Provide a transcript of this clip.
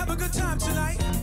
have a good time tonight.